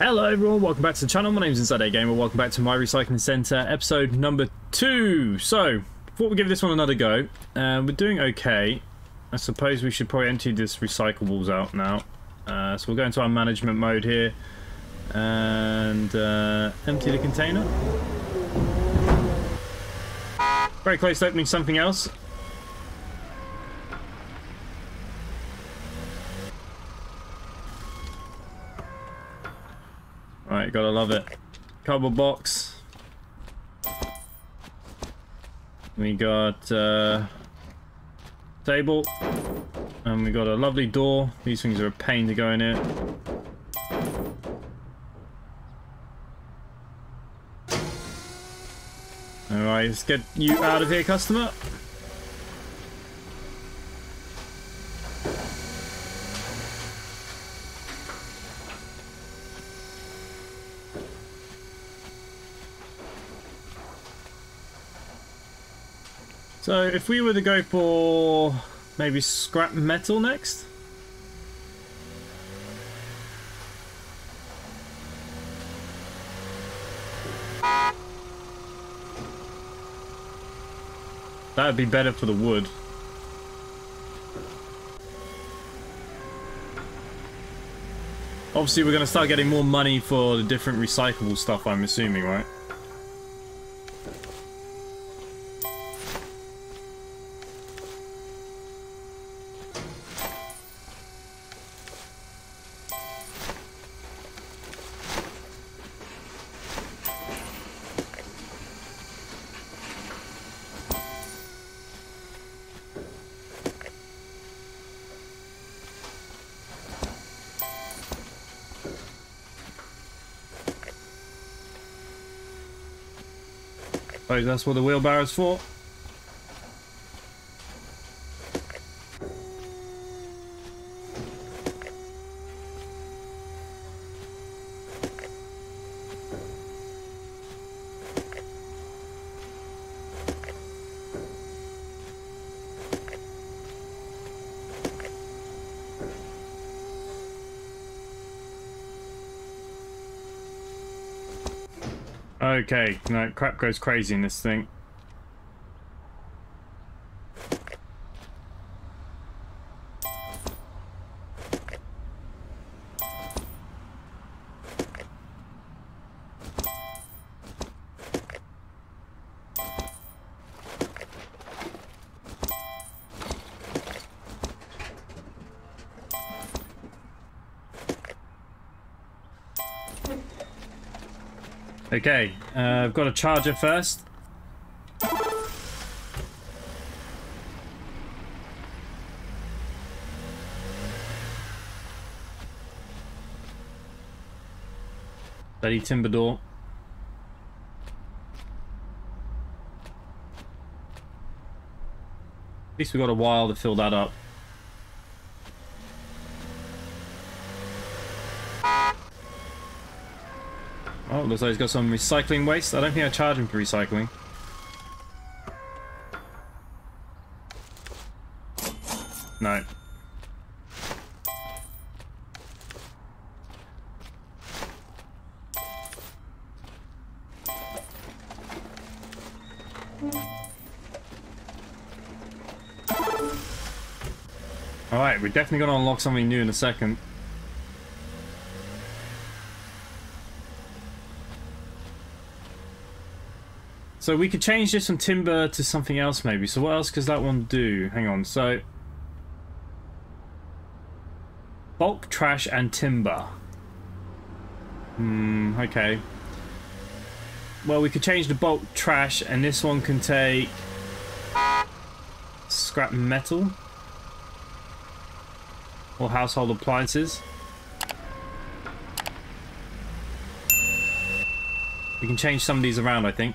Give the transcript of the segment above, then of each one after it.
Hello everyone, welcome back to the channel. My name is Inside a Gamer. Welcome back to my recycling centre, episode number two. So, before we give this one another go, uh, we're doing okay. I suppose we should probably empty this recyclables out now. Uh, so we'll go into our management mode here and uh, empty the container. Very close to opening something else. Right, gotta love it. Cardboard box. We got uh, table, and we got a lovely door. These things are a pain to go in here. Alright, let's get you out of here, customer. So if we were to go for maybe scrap metal next? That would be better for the wood. Obviously we're going to start getting more money for the different recyclable stuff I'm assuming, right? Suppose that's what the wheelbarrow's for. Okay, no, crap goes crazy in this thing. Okay, uh, I've got a charger first. Steady timber door. At least we've got a while to fill that up. Oh, looks like he's got some recycling waste. I don't think I charge him for recycling. No. Alright, we're definitely going to unlock something new in a second. So we could change this from timber to something else maybe. So what else does that one do? Hang on. So bulk trash and timber. Hmm, okay. Well, we could change the bulk trash and this one can take scrap metal or household appliances. We can change some of these around, I think.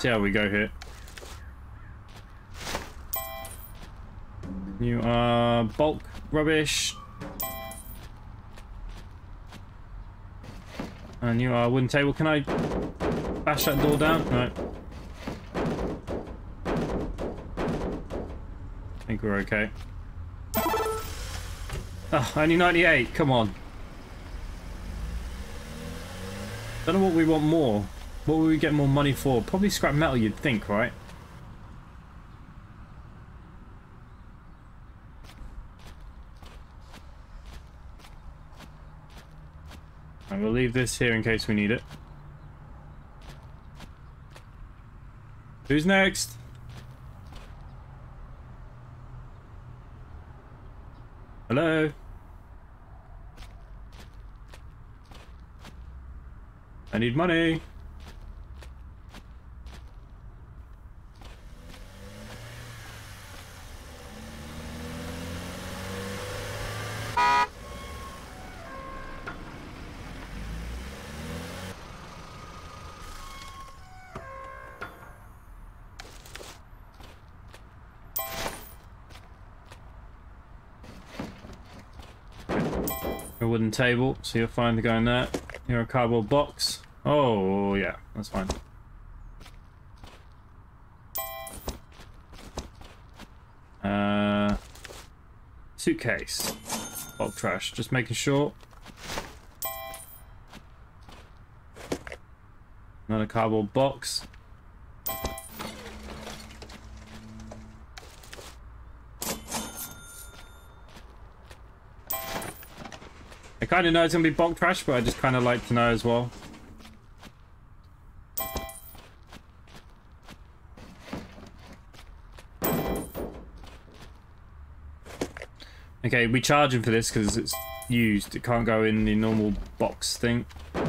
See how we go here. You are bulk rubbish. And you are wooden table. Can I bash that door down? No. I think we're okay. Oh, only 98. Come on. Don't know what we want more. What would we get more money for? Probably scrap metal, you'd think, right? And we'll leave this here in case we need it. Who's next? Hello? I need money. A wooden table, so you'll find the guy in there. Here a cardboard box. Oh, yeah, that's fine. Uh, suitcase. Bulk trash. Just making sure. Another cardboard box. I kind of know it's going to be bulk trash, but I just kind of like to know as well. Okay, we charge him for this because it's used. It can't go in the normal box thing. A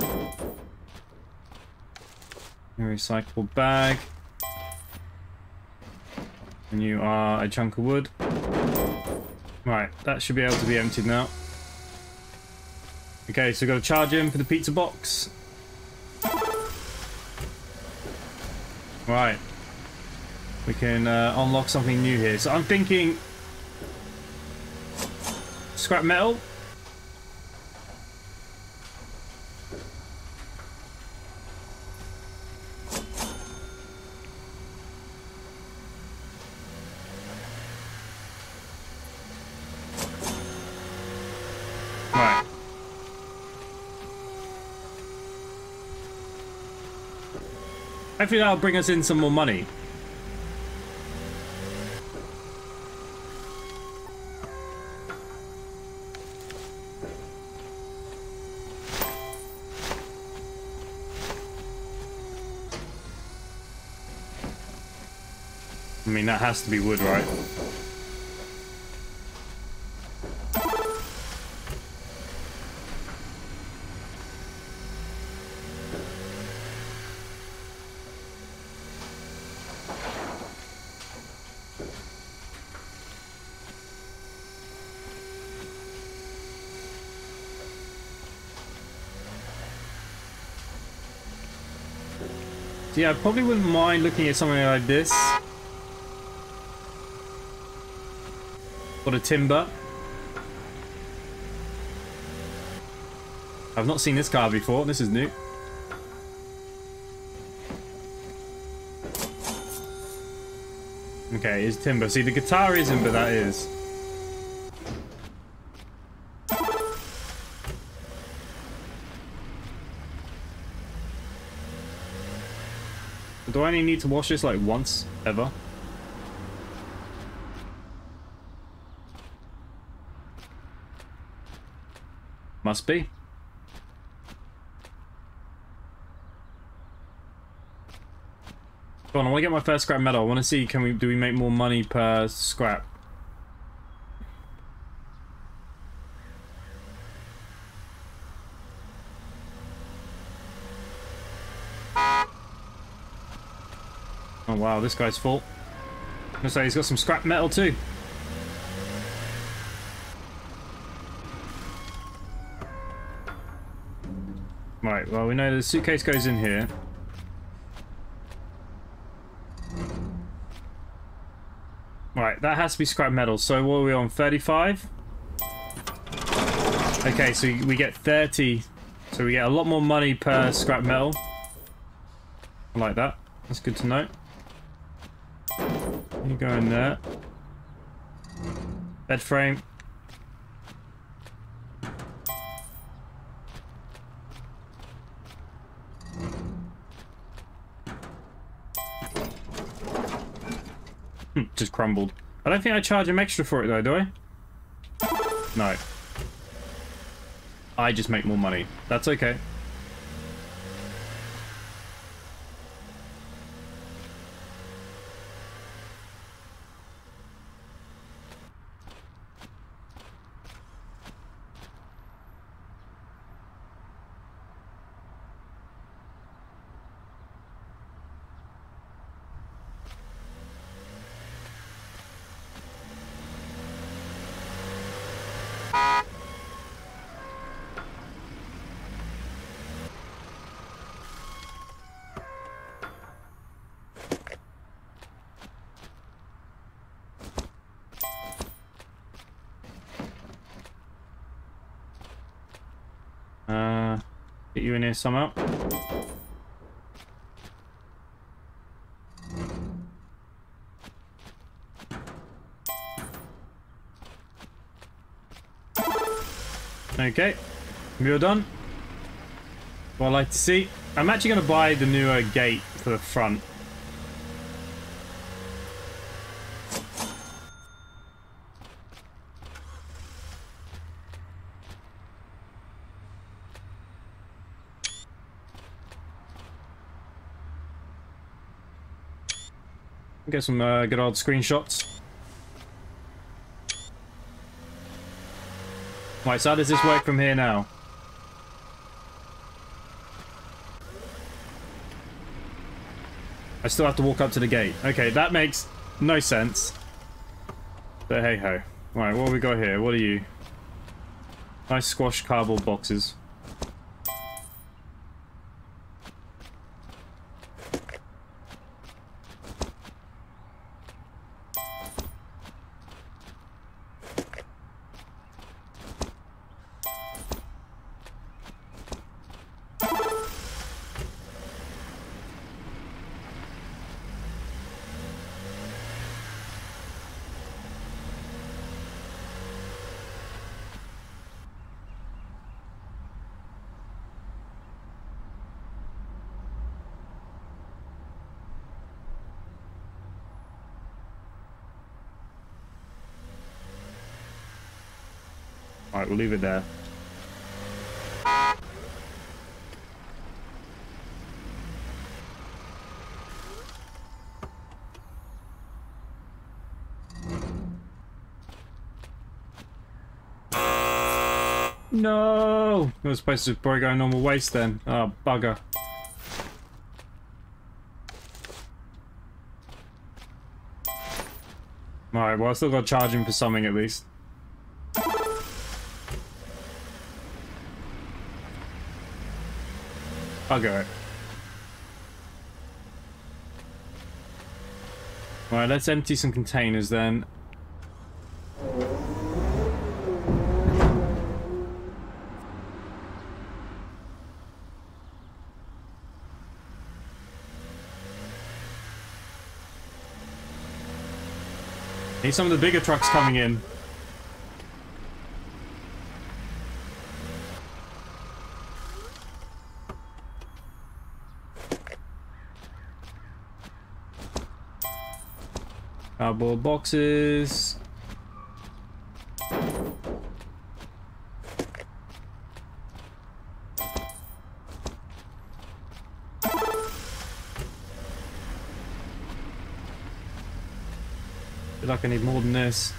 recyclable bag. And you are a chunk of wood. Right, that should be able to be emptied now. Okay, so we've got to charge him for the pizza box. Right. We can uh, unlock something new here. So I'm thinking... Scrap metal? Right. Hopefully that'll bring us in some more money. I mean, that has to be wood, right? Yeah, I probably wouldn't mind looking at something like this. For the timber. I've not seen this car before. This is new. Okay, is timber. See, the guitar isn't, but that is. Only need to wash this like once ever? Must be. Go on, I want to get my first scrap metal. I want to see, can we, do we make more money per scrap? Wow, this guy's full. I'm gonna say he's got some scrap metal too. Right, well we know the suitcase goes in here. Right, that has to be scrap metal. So what are we on? 35? Okay, so we get 30. So we get a lot more money per scrap metal. I like that. That's good to know. You go in there. Bed frame. Hmm, just crumbled. I don't think I charge him extra for it though, do I? No. I just make more money. That's okay. You in here somehow. Okay, we're done. What I like to see. I'm actually going to buy the newer gate for the front. Get some uh, good old screenshots. Right, so how does this work from here now? I still have to walk up to the gate. Okay, that makes no sense. But hey ho. Right, what have we got here? What are you? Nice squash cardboard boxes. Alright, we'll leave it there. No! I was supposed to probably go normal waste then. Oh, bugger. Alright, well I still got to charge him for something at least. Bugger it. Right, let's empty some containers then. Need some of the bigger trucks coming in. Cardboard boxes. feel like I need more than this.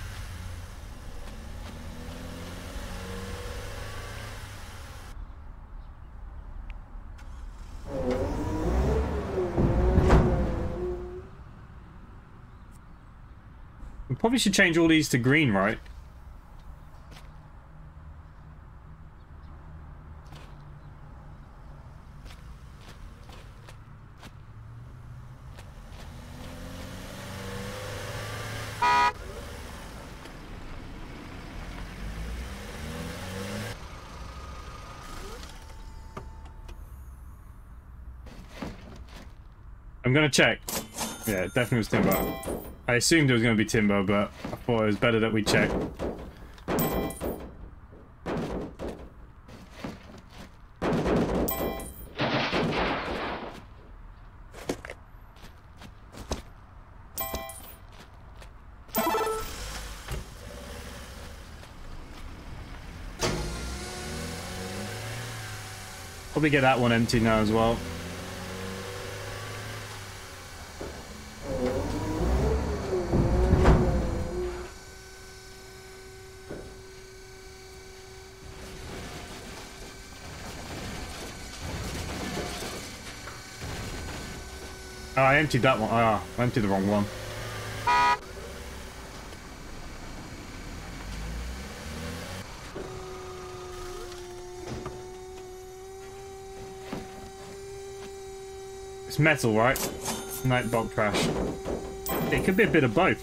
Probably should change all these to green, right? I'm gonna check. Yeah, definitely was timber. I assumed it was going to be timber, but I thought it was better that we check. Probably get that one empty now as well. Emptied that one. Ah, I emptied the wrong one. It's metal, right? Night bulk trash. It could be a bit of both.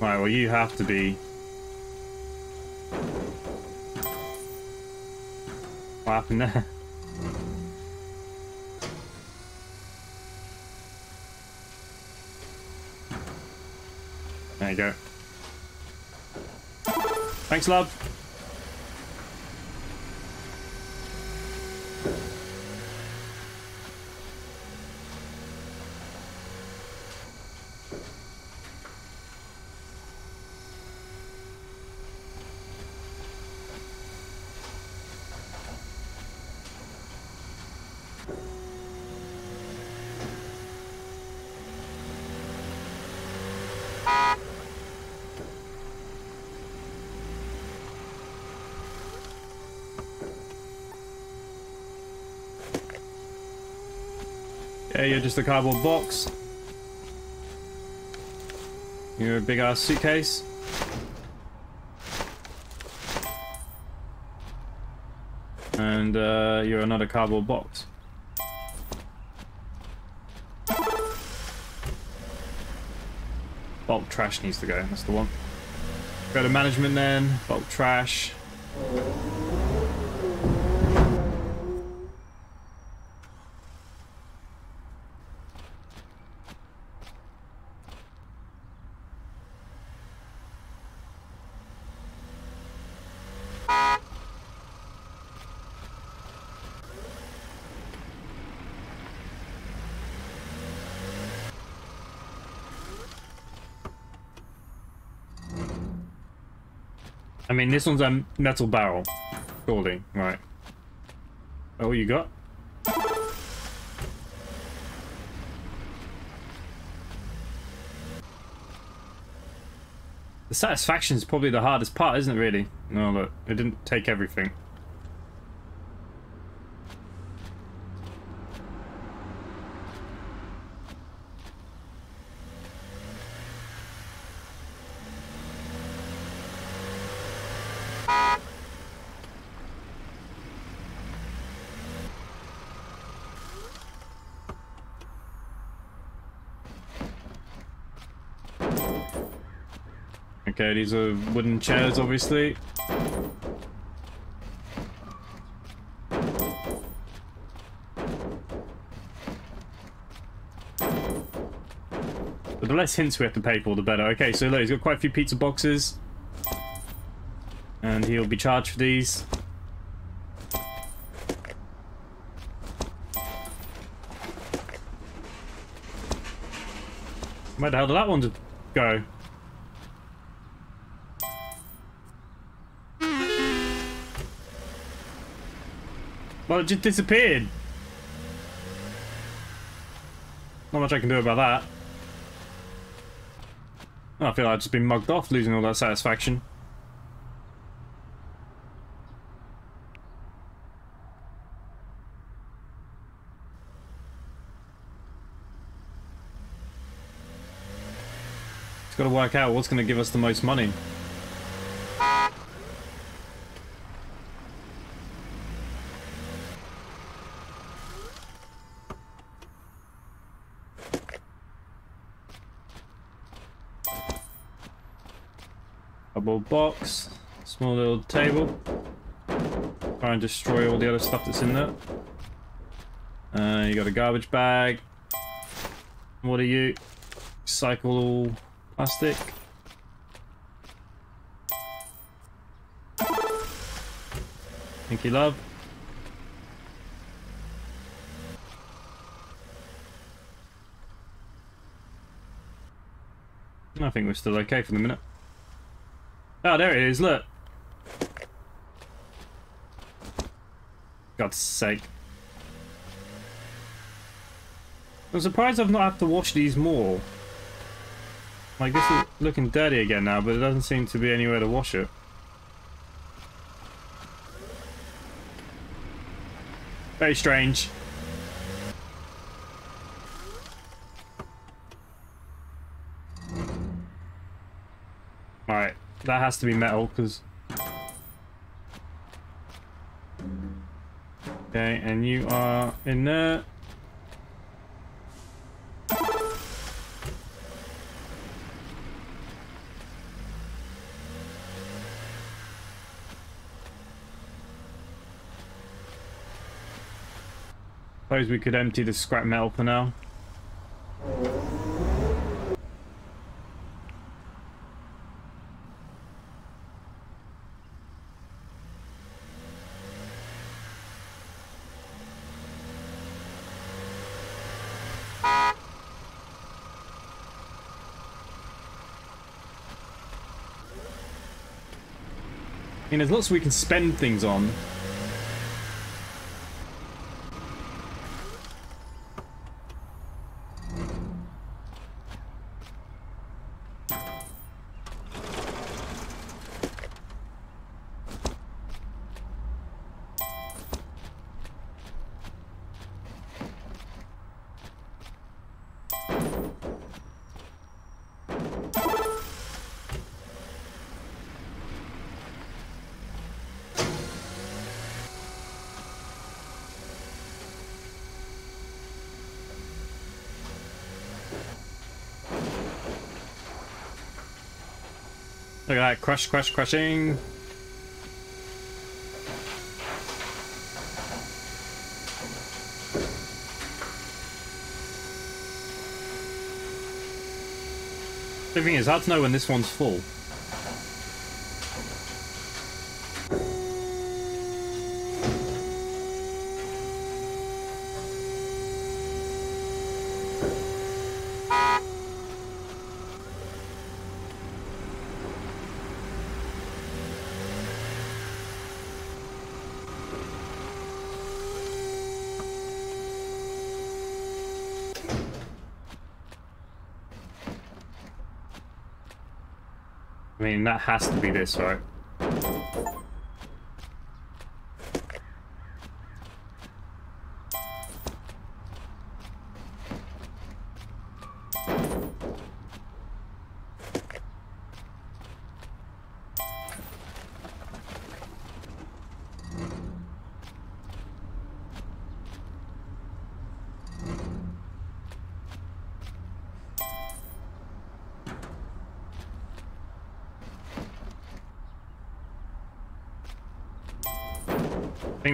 Right, well you have to be... What happened there? go. Thanks, love. You're just a cardboard box. You're a big ass suitcase. And uh, you're another cardboard box. Bulk trash needs to go, that's the one. Go to management then, bulk trash. I mean, this one's a metal barrel. Surely, right. Oh, you got? The satisfaction is probably the hardest part, isn't it, really? No, look, it didn't take everything. Okay, these are wooden chairs, obviously. But the less hints we have to pay for, the better. Okay, so look, he's got quite a few pizza boxes. And he'll be charged for these. Where the hell did that one go? Well, it just disappeared. Not much I can do about that. Oh, I feel like I've just been mugged off, losing all that satisfaction. It's got to work out what's going to give us the most money. Cardboard box, small little table. Try and destroy all the other stuff that's in there. Uh, you got a garbage bag. What are you? Recycle all plastic. Thank you, love. I think we're still okay for the minute. Oh, there it is, look. God's sake. I'm surprised I've not had to wash these more. Like, this is looking dirty again now, but it doesn't seem to be anywhere to wash it. Very strange. Alright, that has to be metal, because... Okay, and you are in there. Suppose we could empty the scrap metal for now. Mean, there's lots we can spend things on. That, crush, crush, crushing. The thing is, hard to know when this one's full. Mean, that has to be this, right?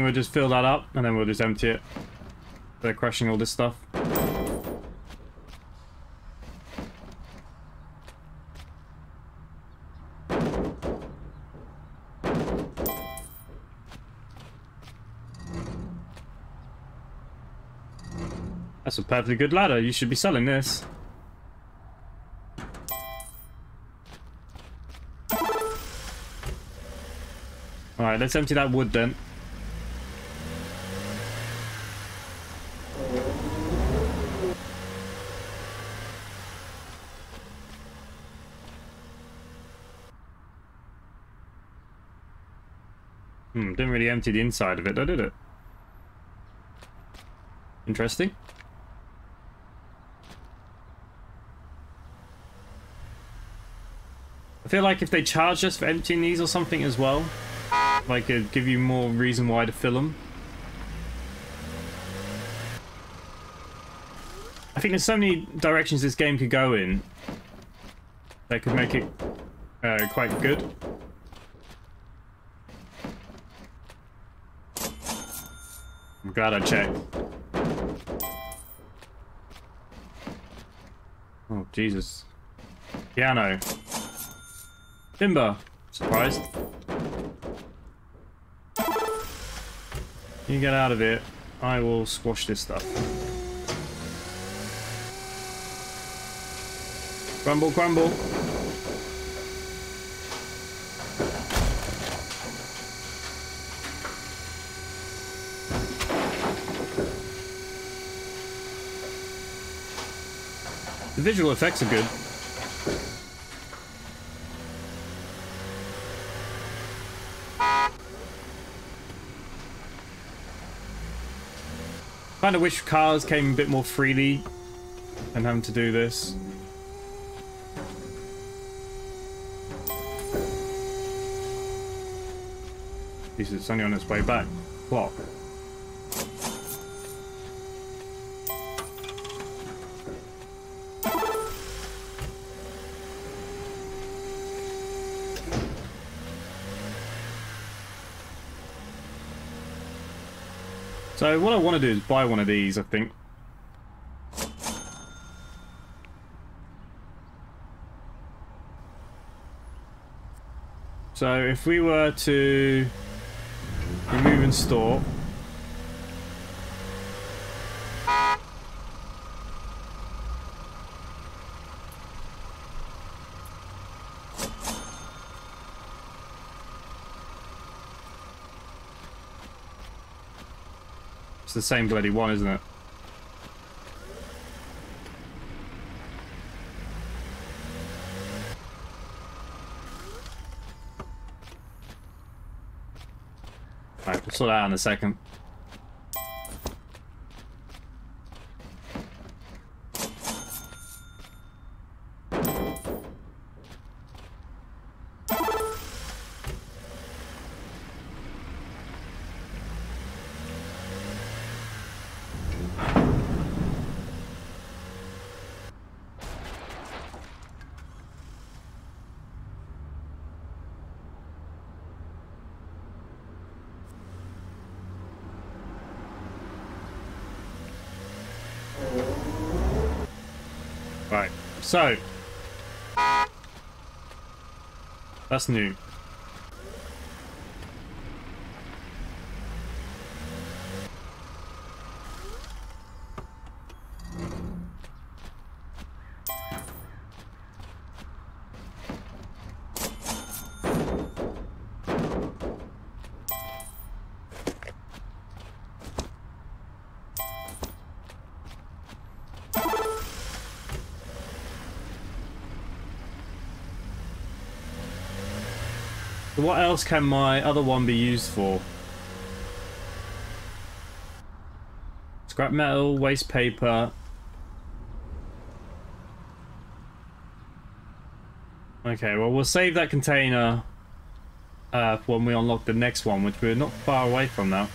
We'll just fill that up and then we'll just empty it. They're crushing all this stuff. That's a perfectly good ladder. You should be selling this. Alright, let's empty that wood then. Hmm, didn't really empty the inside of it, though, did it? Interesting. I feel like if they charged us for emptying these or something as well, like it'd give you more reason why to fill them. I think there's so many directions this game could go in that could make it uh, quite good. I checked. Oh, Jesus. Piano. Timber. Surprised. You get out of it. I will squash this stuff. Crumble, crumble. Visual effects are good. Kind of wish cars came a bit more freely and having to do this. Jesus, it's only on its way back. What? So what I want to do is buy one of these, I think. So if we were to remove and store. It's the same bloody one, isn't it? Right, we'll sort that out in a second. Right, so. That's new. So what else can my other one be used for? Scrap metal, waste paper. Okay, well we'll save that container uh, when we unlock the next one, which we're not far away from now.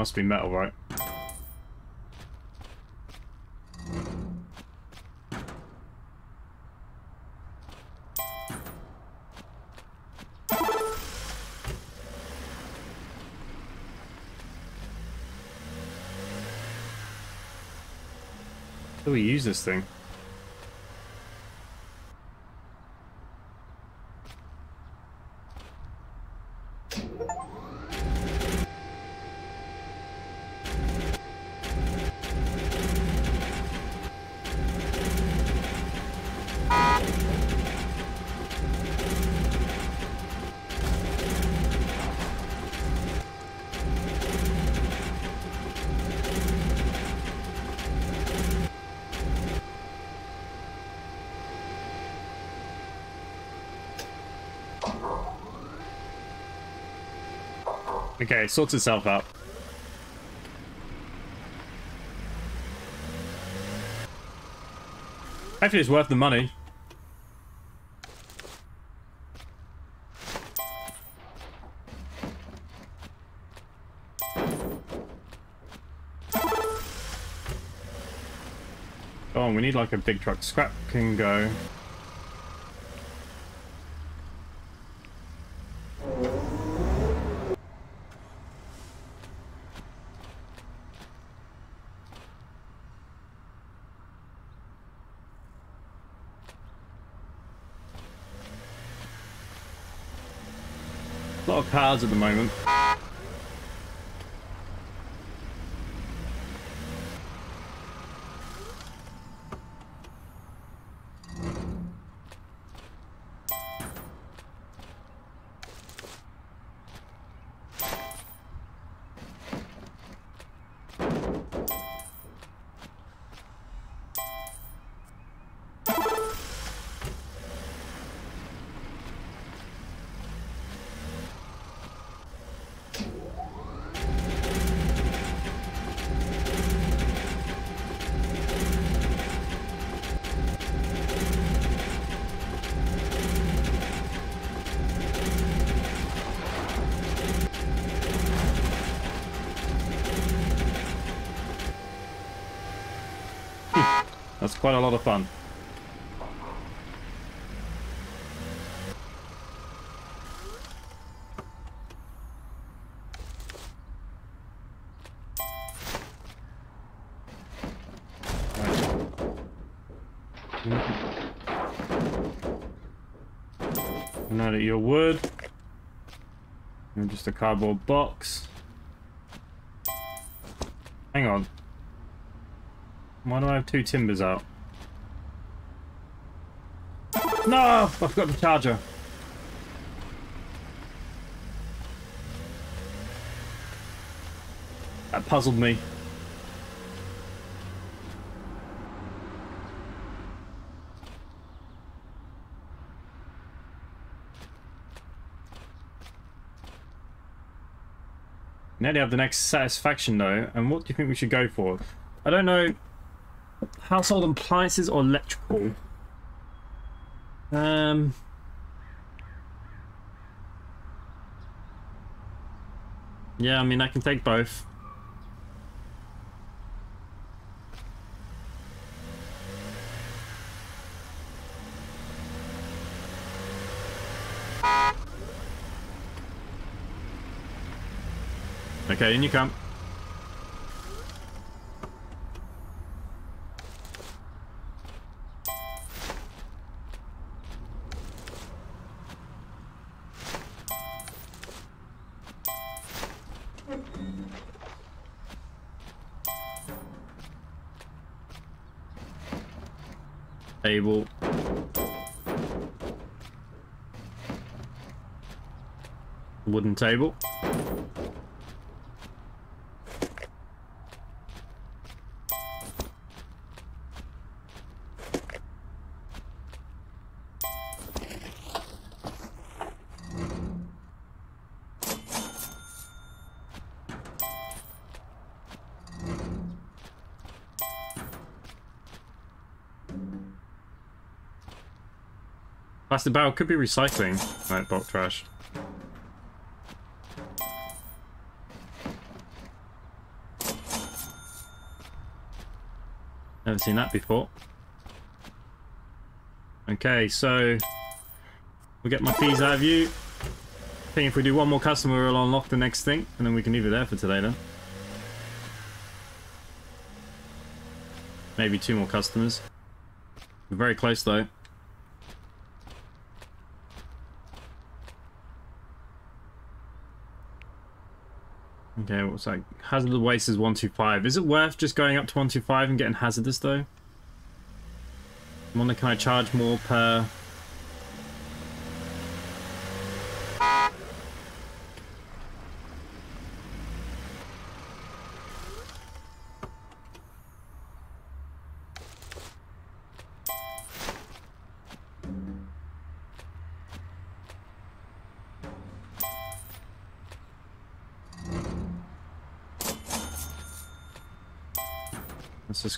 Must be metal, right? How do we use this thing? Okay, it sorts itself out. Hopefully it's worth the money. Oh, we need like a big truck. Scrap can go. Cars at the moment. Quite a lot of fun. Now that you're wood. And just a cardboard box. Hang on. Why do I have two timbers out? No! I've got the charger. That puzzled me. Nearly have the next satisfaction though, and what do you think we should go for? I don't know. Household appliances or electrical? Um. Yeah, I mean, I can take both. Okay, in you come. Table. Wooden table. Plastic barrel could be recycling. Right, bulk trash. Never seen that before. Okay, so we'll get my fees out of you. I think if we do one more customer, we'll unlock the next thing, and then we can leave it there for today then. Maybe two more customers. We're very close though. Okay, what's that? Hazardous waste is 125. Is it worth just going up to 125 and getting hazardous though? I wonder can I charge more per...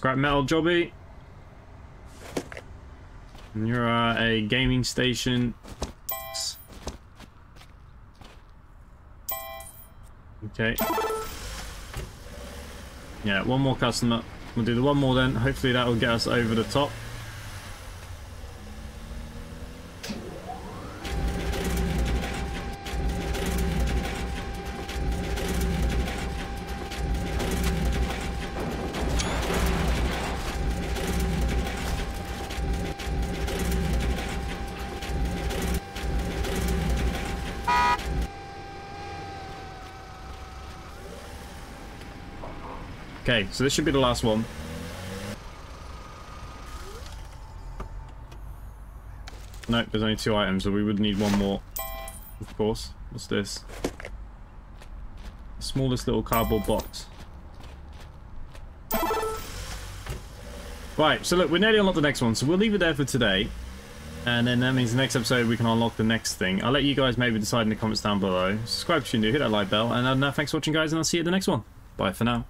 scrap metal jobby. And you're uh, a gaming station. Okay. Yeah, one more customer. We'll do the one more then. Hopefully that will get us over the top. Okay, so this should be the last one. Nope, there's only two items, so we would need one more. Of course. What's this? The smallest little cardboard box. Right, so look, we're nearly unlocked the next one, so we'll leave it there for today. And then that means the next episode we can unlock the next thing. I'll let you guys maybe decide in the comments down below. Subscribe if you're new, hit that like bell, and uh, thanks for watching guys, and I'll see you at the next one. Bye for now.